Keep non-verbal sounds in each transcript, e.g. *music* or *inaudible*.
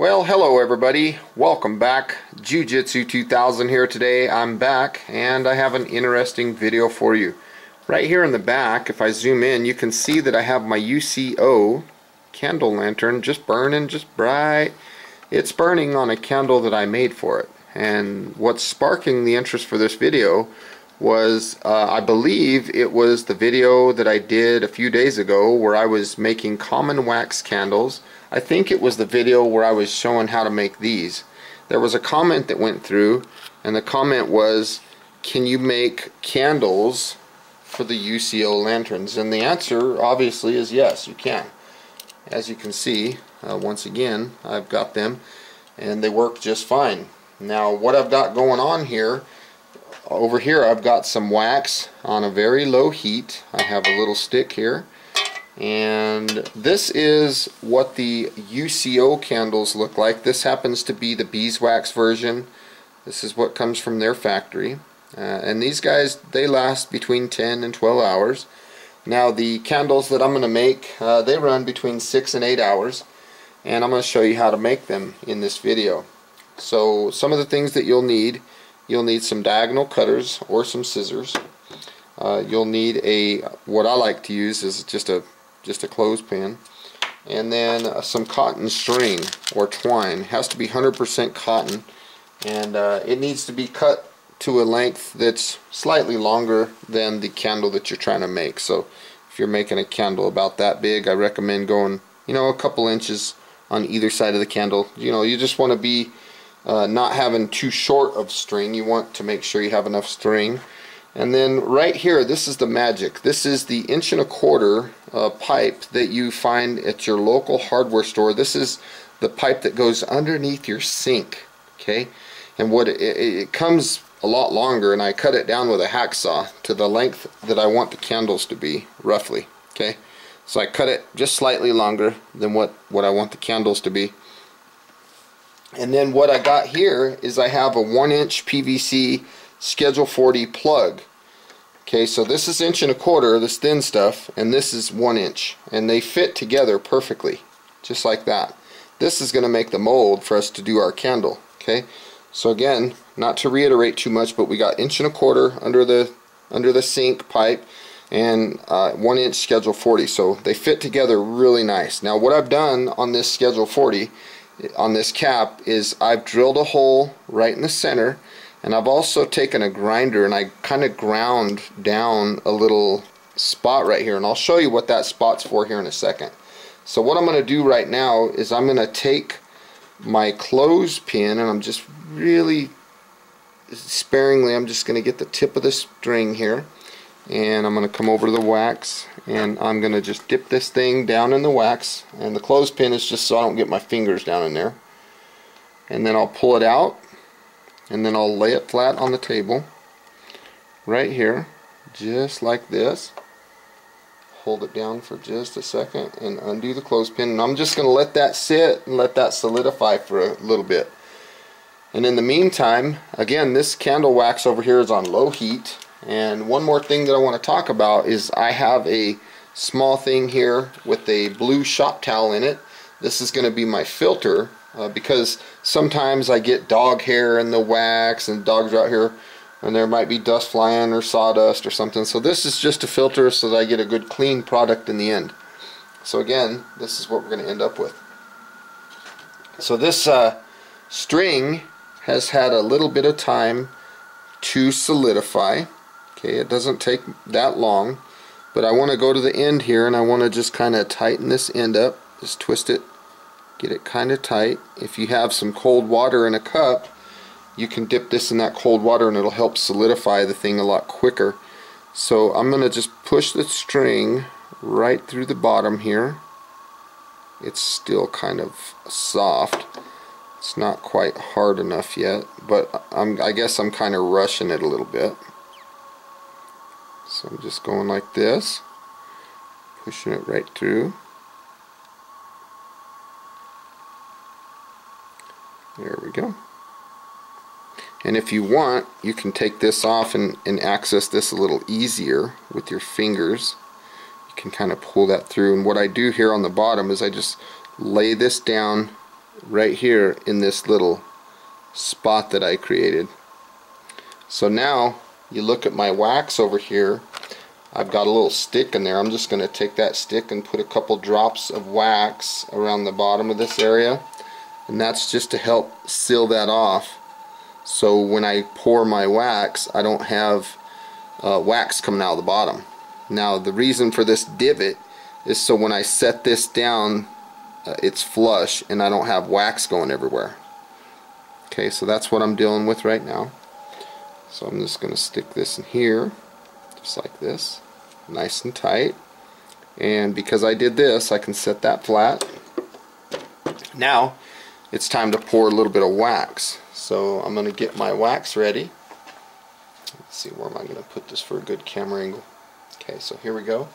Well, hello everybody. Welcome back. Jiu-Jitsu 2000 here today. I'm back and I have an interesting video for you. Right here in the back, if I zoom in, you can see that I have my UCO candle lantern just burning just bright. It's burning on a candle that I made for it. And what's sparking the interest for this video was, uh, I believe it was the video that I did a few days ago where I was making common wax candles I think it was the video where I was showing how to make these. There was a comment that went through and the comment was can you make candles for the UCO lanterns and the answer obviously is yes you can. As you can see uh, once again I've got them and they work just fine. Now what I've got going on here over here I've got some wax on a very low heat. I have a little stick here and this is what the UCO candles look like. This happens to be the beeswax version. This is what comes from their factory. Uh, and these guys, they last between 10 and 12 hours. Now the candles that I'm going to make, uh, they run between 6 and 8 hours. And I'm going to show you how to make them in this video. So some of the things that you'll need, you'll need some diagonal cutters or some scissors. Uh, you'll need a, what I like to use is just a just a clothespin. And then uh, some cotton string or twine. It has to be 100% cotton. And uh, it needs to be cut to a length that's slightly longer than the candle that you're trying to make. So if you're making a candle about that big I recommend going you know a couple inches on either side of the candle. You know you just want to be uh, not having too short of string. You want to make sure you have enough string and then right here, this is the magic. This is the inch and a quarter uh, pipe that you find at your local hardware store. This is the pipe that goes underneath your sink. Okay, and what it, it comes a lot longer, and I cut it down with a hacksaw to the length that I want the candles to be, roughly. Okay, so I cut it just slightly longer than what what I want the candles to be. And then what I got here is I have a one inch PVC Schedule 40 plug. Okay, so this is inch and a quarter, this thin stuff, and this is one inch. And they fit together perfectly, just like that. This is going to make the mold for us to do our candle. Okay, so again, not to reiterate too much, but we got inch and a quarter under the under the sink pipe and uh, one inch schedule 40 so they fit together really nice now what I've done on this schedule 40 on this cap is I've drilled a hole right in the center and I've also taken a grinder and I kind of ground down a little spot right here. And I'll show you what that spot's for here in a second. So what I'm going to do right now is I'm going to take my clothespin and I'm just really sparingly I'm just going to get the tip of the string here. And I'm going to come over to the wax and I'm going to just dip this thing down in the wax. And the clothespin is just so I don't get my fingers down in there. And then I'll pull it out and then I'll lay it flat on the table right here just like this. Hold it down for just a second and undo the clothespin. And I'm just going to let that sit and let that solidify for a little bit. And in the meantime again this candle wax over here is on low heat. And one more thing that I want to talk about is I have a small thing here with a blue shop towel in it. This is going to be my filter uh, because sometimes I get dog hair in the wax and dogs are out here and there might be dust flying or sawdust or something. So this is just a filter so that I get a good clean product in the end. So again this is what we're going to end up with. So this uh, string has had a little bit of time to solidify. Okay it doesn't take that long but I want to go to the end here and I want to just kind of tighten this end up just twist it get it kind of tight. If you have some cold water in a cup, you can dip this in that cold water and it'll help solidify the thing a lot quicker. So I'm going to just push the string right through the bottom here. It's still kind of soft. It's not quite hard enough yet, but I'm, I guess I'm kind of rushing it a little bit. So I'm just going like this, pushing it right through. There we go. And if you want, you can take this off and, and access this a little easier with your fingers. You can kind of pull that through. And what I do here on the bottom is I just lay this down right here in this little spot that I created. So now you look at my wax over here I've got a little stick in there. I'm just going to take that stick and put a couple drops of wax around the bottom of this area and that's just to help seal that off so when I pour my wax I don't have uh, wax coming out of the bottom. Now the reason for this divot is so when I set this down uh, it's flush and I don't have wax going everywhere. Okay so that's what I'm dealing with right now. So I'm just going to stick this in here just like this nice and tight and because I did this I can set that flat now it's time to pour a little bit of wax. So I'm gonna get my wax ready. Let's see where am I gonna put this for a good camera angle? Okay so here we go.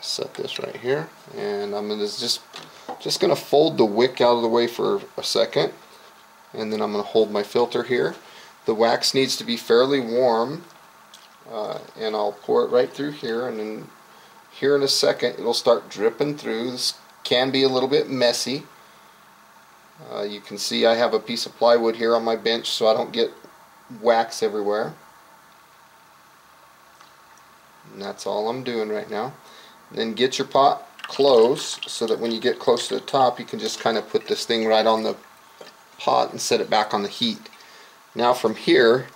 Set this right here and I'm gonna just just gonna fold the wick out of the way for a second and then I'm gonna hold my filter here. The wax needs to be fairly warm uh, and I'll pour it right through here and then here in a second it'll start dripping through. This can be a little bit messy uh, you can see I have a piece of plywood here on my bench so I don't get wax everywhere. And that's all I'm doing right now. Then get your pot close so that when you get close to the top you can just kind of put this thing right on the pot and set it back on the heat. Now from here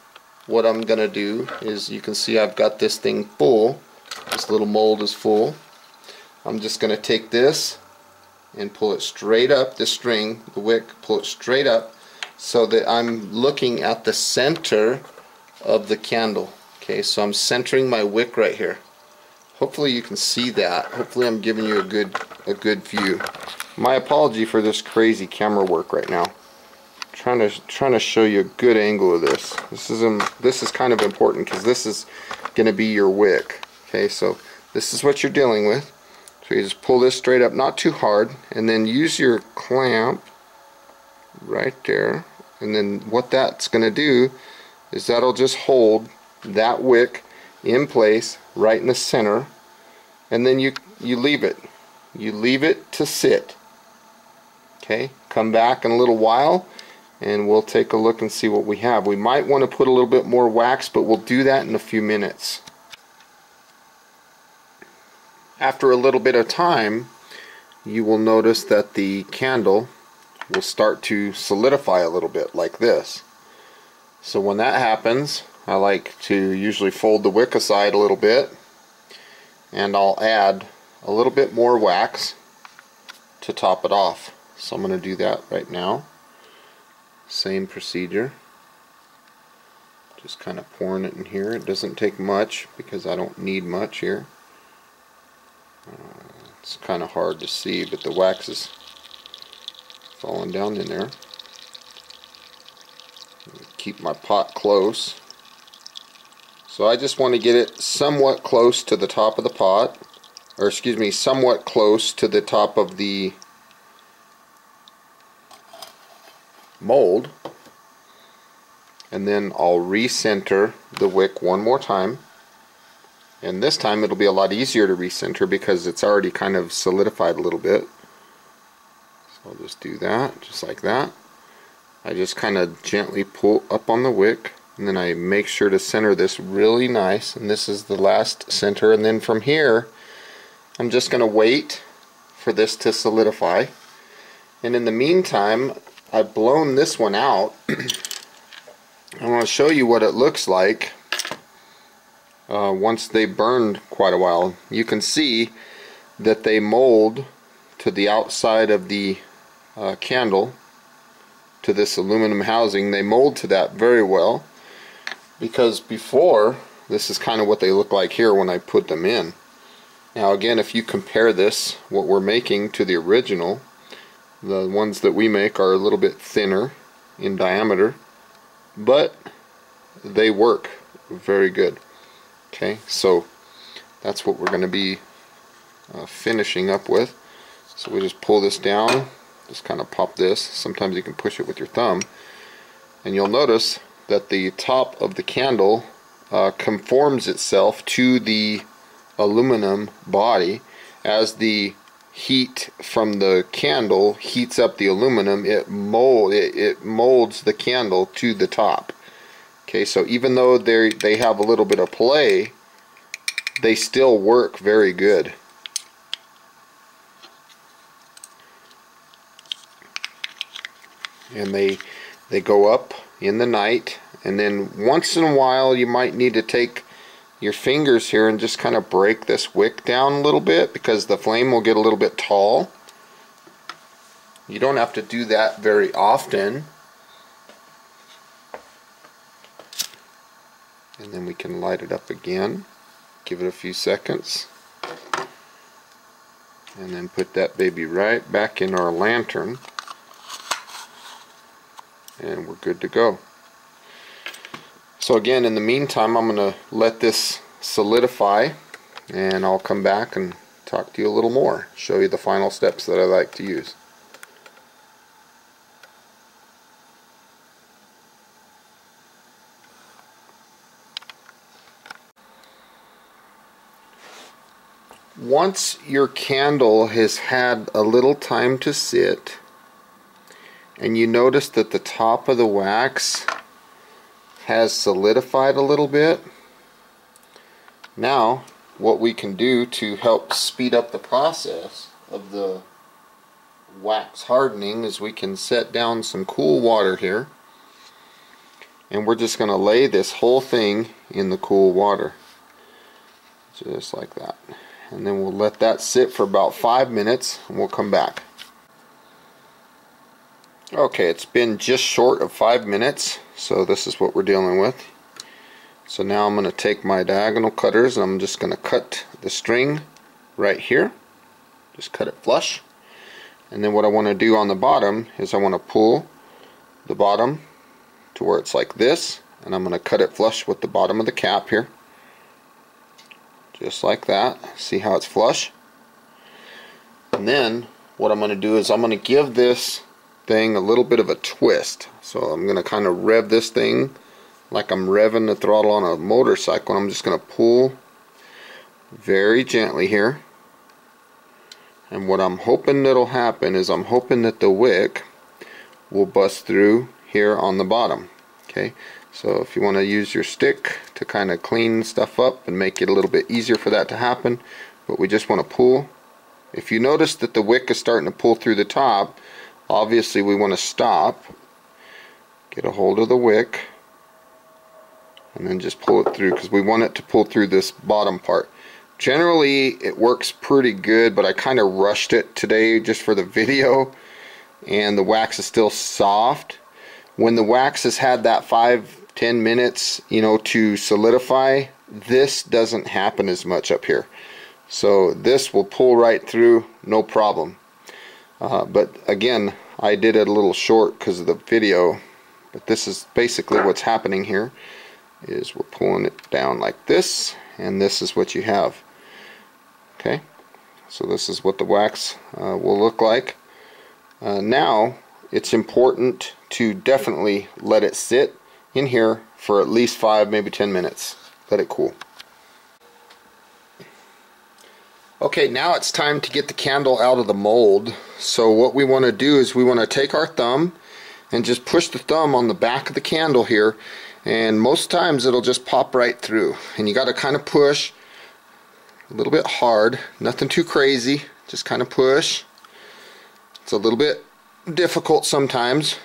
what I'm gonna do is you can see I've got this thing full. This little mold is full. I'm just gonna take this and pull it straight up the string the wick pull it straight up so that I'm looking at the center of the candle okay so I'm centering my wick right here hopefully you can see that hopefully I'm giving you a good a good view my apology for this crazy camera work right now trying to trying to show you a good angle of this. This is um, this is kind of important because this is going to be your wick. Okay, so this is what you're dealing with. So you just pull this straight up, not too hard, and then use your clamp right there. And then what that's going to do is that'll just hold that wick in place right in the center, and then you you leave it. You leave it to sit. Okay, come back in a little while and we'll take a look and see what we have. We might want to put a little bit more wax, but we'll do that in a few minutes. After a little bit of time, you will notice that the candle will start to solidify a little bit like this. So when that happens, I like to usually fold the wick aside a little bit and I'll add a little bit more wax to top it off. So I'm going to do that right now same procedure just kind of pouring it in here it doesn't take much because I don't need much here it's kind of hard to see but the wax is falling down in there. Keep my pot close. So I just want to get it somewhat close to the top of the pot or excuse me somewhat close to the top of the mold. And then I'll recenter the wick one more time and this time it'll be a lot easier to recenter because it's already kind of solidified a little bit. So I'll just do that just like that. I just kind of gently pull up on the wick and then I make sure to center this really nice. And this is the last center. And then from here I'm just going to wait for this to solidify. And in the meantime I've blown this one out. *clears throat* I want to show you what it looks like uh, once they burned quite a while. You can see that they mold to the outside of the uh, candle to this aluminum housing. They mold to that very well because before this is kind of what they look like here when I put them in. Now again if you compare this what we're making to the original the ones that we make are a little bit thinner in diameter, but they work very good. Okay, so that's what we're going to be uh, finishing up with. So we just pull this down, just kind of pop this. Sometimes you can push it with your thumb. And you'll notice that the top of the candle uh, conforms itself to the aluminum body as the heat from the candle heats up the aluminum, it mold it, it molds the candle to the top. Okay, so even though they they have a little bit of play, they still work very good. And they they go up in the night and then once in a while you might need to take your fingers here and just kind of break this wick down a little bit because the flame will get a little bit tall. You don't have to do that very often. And then we can light it up again. Give it a few seconds. And then put that baby right back in our lantern. And we're good to go. So again, in the meantime, I'm going to let this solidify and I'll come back and talk to you a little more, show you the final steps that I like to use. Once your candle has had a little time to sit and you notice that the top of the wax has solidified a little bit. Now, what we can do to help speed up the process of the wax hardening is we can set down some cool water here and we're just going to lay this whole thing in the cool water just like that and then we'll let that sit for about five minutes and we'll come back Okay, it's been just short of five minutes, so this is what we're dealing with. So now I'm going to take my diagonal cutters and I'm just going to cut the string right here. Just cut it flush. And then what I want to do on the bottom is I want to pull the bottom to where it's like this. And I'm going to cut it flush with the bottom of the cap here. Just like that. See how it's flush? And then what I'm going to do is I'm going to give this thing a little bit of a twist. So I'm going to kind of rev this thing like I'm revving the throttle on a motorcycle. and I'm just going to pull very gently here. And what I'm hoping that'll happen is I'm hoping that the wick will bust through here on the bottom. Okay, so if you want to use your stick to kind of clean stuff up and make it a little bit easier for that to happen, but we just want to pull. If you notice that the wick is starting to pull through the top, obviously we want to stop get a hold of the wick and then just pull it through because we want it to pull through this bottom part generally it works pretty good but I kind of rushed it today just for the video and the wax is still soft when the wax has had that five ten minutes you know to solidify this doesn't happen as much up here so this will pull right through no problem uh, but again, I did it a little short because of the video. But this is basically what's happening here. Is we're pulling it down like this, and this is what you have. Okay, so this is what the wax uh, will look like. Uh, now, it's important to definitely let it sit in here for at least five, maybe ten minutes. Let it cool. Okay, now it's time to get the candle out of the mold. So what we want to do is we want to take our thumb and just push the thumb on the back of the candle here and most times it'll just pop right through and you got to kind of push a little bit hard nothing too crazy just kind of push it's a little bit difficult sometimes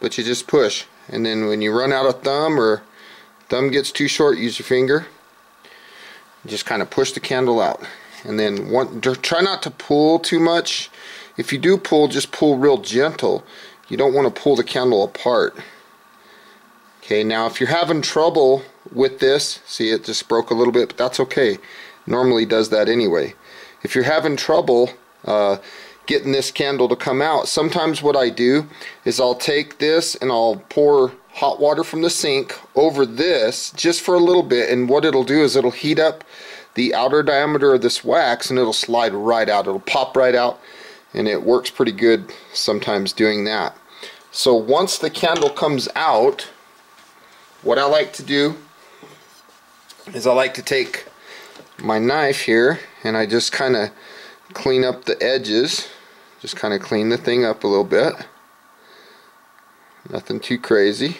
but you just push and then when you run out of thumb or thumb gets too short use your finger. Just kind of push the candle out. And then one, try not to pull too much. If you do pull just pull real gentle. You don't want to pull the candle apart. Okay now if you're having trouble with this see it just broke a little bit but that's okay. Normally does that anyway. If you're having trouble uh, getting this candle to come out sometimes what I do is I'll take this and I'll pour hot water from the sink over this just for a little bit and what it'll do is it'll heat up the outer diameter of this wax and it'll slide right out. It'll pop right out and it works pretty good sometimes doing that. So once the candle comes out, what I like to do is I like to take my knife here and I just kind of clean up the edges. Just kind of clean the thing up a little bit. Nothing too crazy.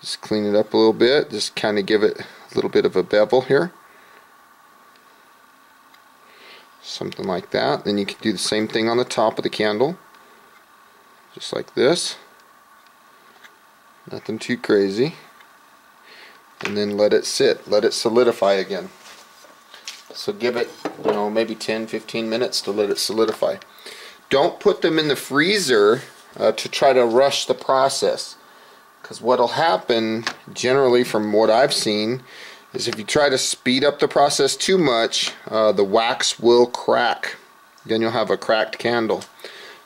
Just clean it up a little bit. Just kind of give it a little bit of a bevel here. Something like that. Then you can do the same thing on the top of the candle. Just like this. Nothing too crazy. And then let it sit. Let it solidify again. So give it, you know, maybe 10, 15 minutes to let it solidify. Don't put them in the freezer uh, to try to rush the process. Because what'll happen, generally from what I've seen, is if you try to speed up the process too much, uh, the wax will crack. Then you'll have a cracked candle.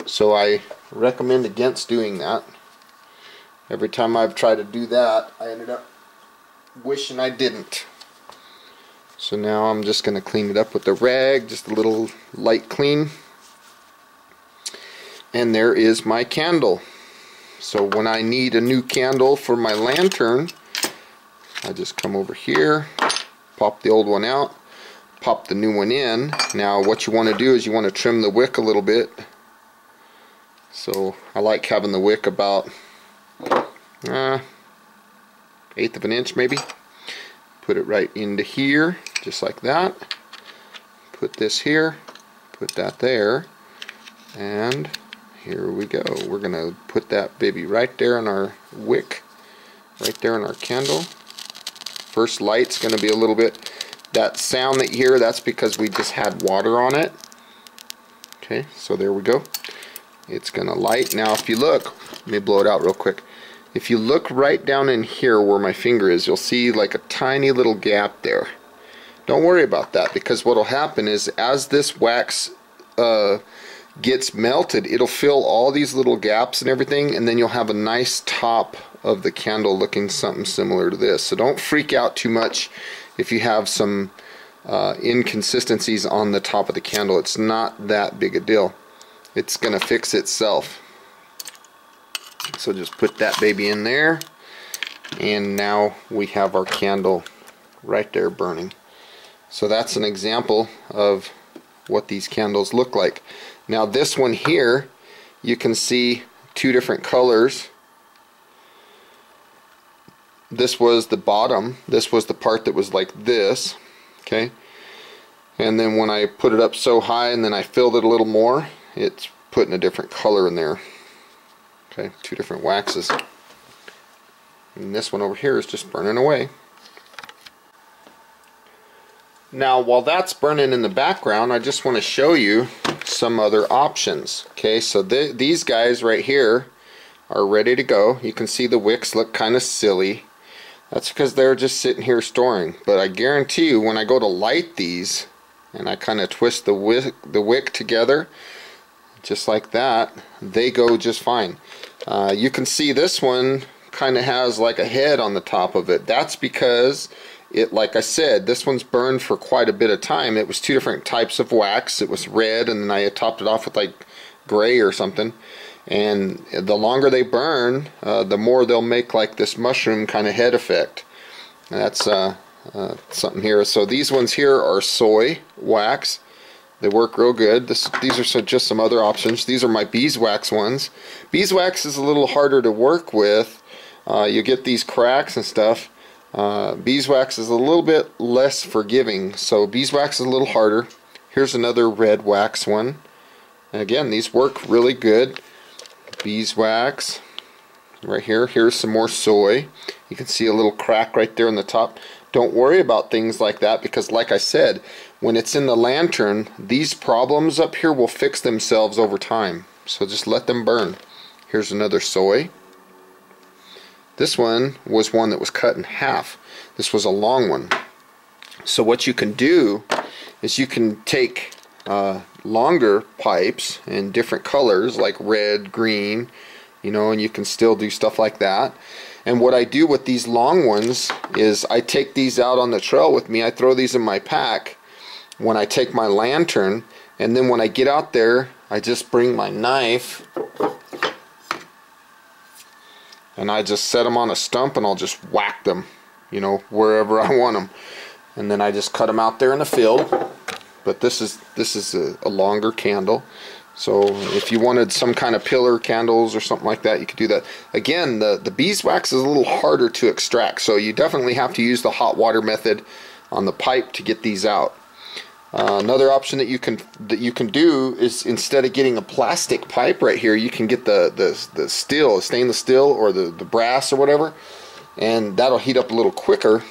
So I recommend against doing that. Every time I've tried to do that, I ended up wishing I didn't. So now I'm just going to clean it up with the rag, just a little light clean. And there is my candle. So when I need a new candle for my lantern, I just come over here, pop the old one out, pop the new one in. Now what you want to do is you want to trim the wick a little bit. So I like having the wick about uh, eighth of an inch maybe. Put it right into here, just like that. Put this here, put that there, and here we go. We're going to put that baby right there in our wick, right there in our candle. First light's going to be a little bit, that sound that you hear, that's because we just had water on it. Okay, so there we go. It's going to light. Now if you look, let me blow it out real quick. If you look right down in here where my finger is, you'll see like a tiny little gap there. Don't worry about that because what will happen is as this wax uh, gets melted, it'll fill all these little gaps and everything, and then you'll have a nice top of the candle looking something similar to this. So don't freak out too much if you have some uh, inconsistencies on the top of the candle. It's not that big a deal. It's going to fix itself. So just put that baby in there, and now we have our candle right there burning. So that's an example of what these candles look like. Now this one here, you can see two different colors. This was the bottom. This was the part that was like this. Okay. And then when I put it up so high and then I filled it a little more, it's putting a different color in there. Okay, two different waxes. And this one over here is just burning away. Now while that's burning in the background, I just want to show you some other options. Okay, so th these guys right here are ready to go. You can see the wicks look kind of silly. That's because they're just sitting here storing. But I guarantee you when I go to light these and I kind of twist the wick, the wick together just like that, they go just fine. Uh, you can see this one kind of has like a head on the top of it. That's because it like I said this one's burned for quite a bit of time. It was two different types of wax. It was red and then I topped it off with like gray or something. And the longer they burn uh, the more they'll make like this mushroom kind of head effect. And that's uh, uh, something here. So these ones here are soy wax they work real good this, these are some, just some other options these are my beeswax ones beeswax is a little harder to work with uh, you get these cracks and stuff uh, beeswax is a little bit less forgiving, so beeswax is a little harder. Here's another red wax one. And again, these work really good. Beeswax, right here. Here's some more soy. You can see a little crack right there in the top. Don't worry about things like that because like I said, when it's in the lantern, these problems up here will fix themselves over time. So just let them burn. Here's another soy. This one was one that was cut in half. This was a long one. So what you can do is you can take uh, longer pipes in different colors like red, green, you know, and you can still do stuff like that. And what I do with these long ones is I take these out on the trail with me. I throw these in my pack when I take my lantern and then when I get out there I just bring my knife and I just set them on a stump and I'll just whack them, you know, wherever *laughs* I want them. And then I just cut them out there in the field, but this is this is a, a longer candle. So if you wanted some kind of pillar candles or something like that, you could do that. Again, the, the beeswax is a little harder to extract, so you definitely have to use the hot water method on the pipe to get these out. Uh, another option that you can that you can do is instead of getting a plastic pipe right here, you can get the the, the steel, stainless steel, or the, the brass or whatever, and that'll heat up a little quicker,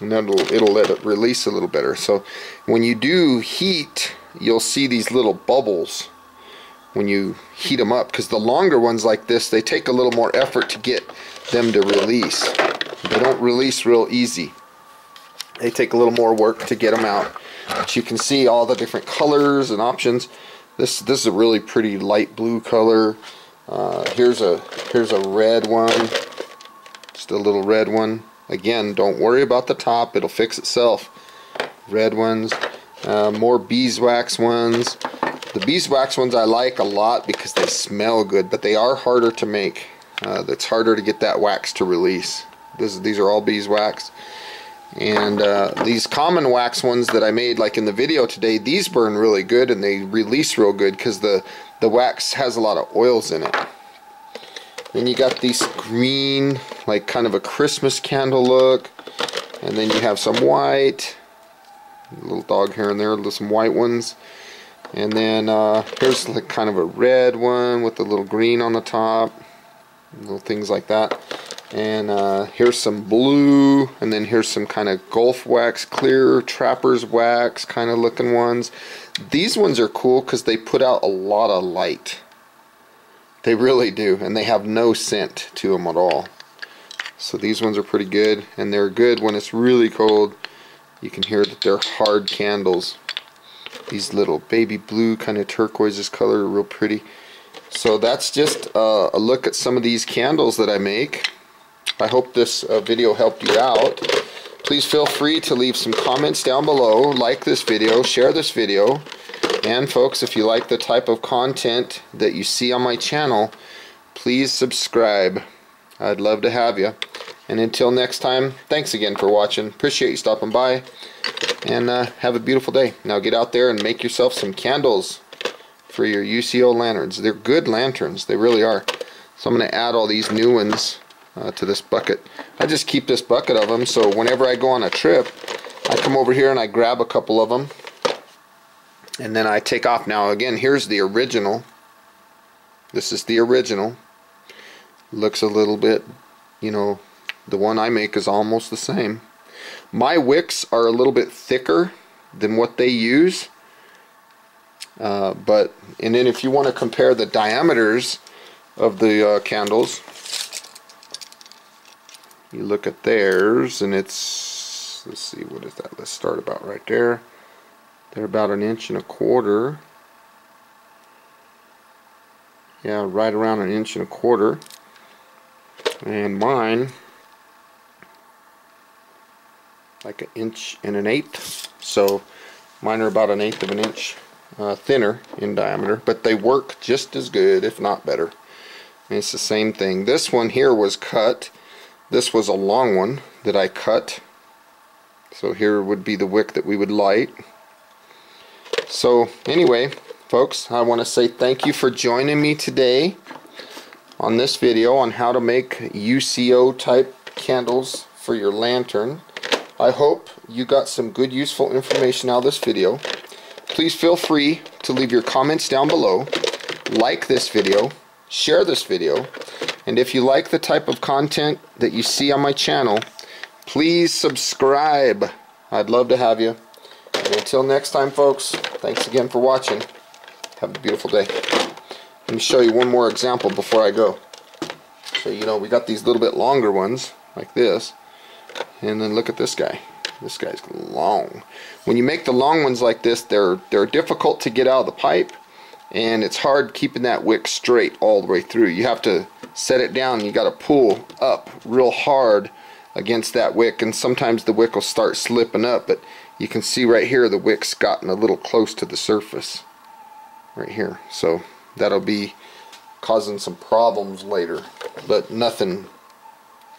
and then it'll, it'll let it release a little better. So when you do heat, you'll see these little bubbles when you heat them up because the longer ones like this they take a little more effort to get them to release. They don't release real easy. They take a little more work to get them out but you can see all the different colors and options. This this is a really pretty light blue color. Uh, here's a here's a red one. Just a little red one. Again don't worry about the top. It'll fix itself. Red ones. Uh, more beeswax ones. The beeswax ones I like a lot because they smell good, but they are harder to make. Uh, it's harder to get that wax to release. This, these are all beeswax. And uh, these common wax ones that I made, like in the video today, these burn really good and they release real good because the, the wax has a lot of oils in it. Then you got these green, like kind of a Christmas candle look. And then you have some white, little dog here and there, some white ones. And then uh, here's like kind of a red one with a little green on the top, little things like that. And uh, here's some blue, and then here's some kind of golf wax, clear trapper's wax kind of looking ones. These ones are cool because they put out a lot of light. They really do, and they have no scent to them at all. So these ones are pretty good, and they're good when it's really cold. You can hear that they're hard candles these little baby blue kind of turquoises color real pretty so that's just uh, a look at some of these candles that I make I hope this uh, video helped you out. Please feel free to leave some comments down below. Like this video share this video. And folks if you like the type of content that you see on my channel please subscribe. I'd love to have you and until next time thanks again for watching. Appreciate you stopping by. And uh, have a beautiful day. Now get out there and make yourself some candles for your UCO lanterns. They're good lanterns, they really are. So I'm going to add all these new ones uh, to this bucket. I just keep this bucket of them so whenever I go on a trip, I come over here and I grab a couple of them and then I take off. Now again, here's the original. This is the original. Looks a little bit, you know, the one I make is almost the same. My wicks are a little bit thicker than what they use. Uh, but and then if you want to compare the diameters of the uh, candles, you look at theirs and it's let's see what is that? Let's start about right there. They're about an inch and a quarter. Yeah, right around an inch and a quarter. And mine like an inch and an eighth so mine are about an eighth of an inch uh, thinner in diameter but they work just as good if not better and it's the same thing this one here was cut this was a long one that I cut. So here would be the wick that we would light. So anyway folks I want to say thank you for joining me today on this video on how to make UCO type candles for your lantern. I hope you got some good useful information out of this video. Please feel free to leave your comments down below, like this video, share this video, and if you like the type of content that you see on my channel, please subscribe. I'd love to have you. And until next time folks, thanks again for watching. Have a beautiful day. Let me show you one more example before I go. So you know we got these little bit longer ones like this and then look at this guy this guy's long when you make the long ones like this they're they're difficult to get out of the pipe and it's hard keeping that wick straight all the way through you have to set it down you got to pull up real hard against that wick and sometimes the wick will start slipping up but you can see right here the wick's gotten a little close to the surface right here so that'll be causing some problems later but nothing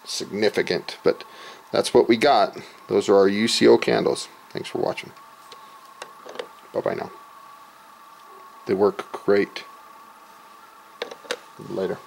significant but that's what we got. Those are our UCO candles. Thanks for watching. Bye-bye now. They work great. Later.